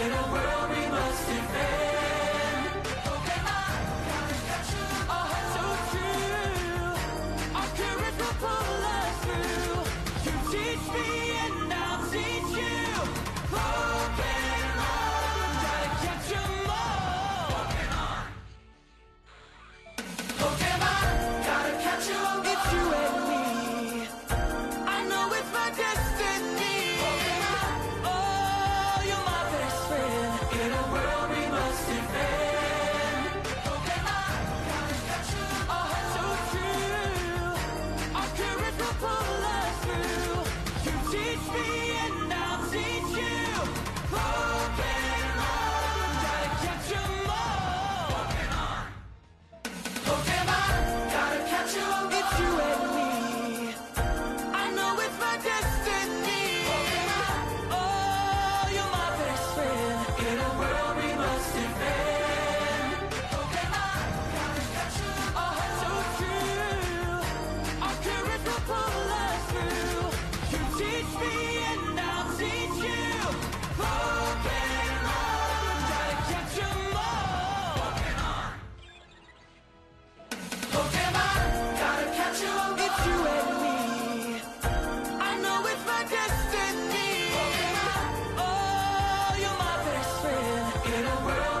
it all. in a world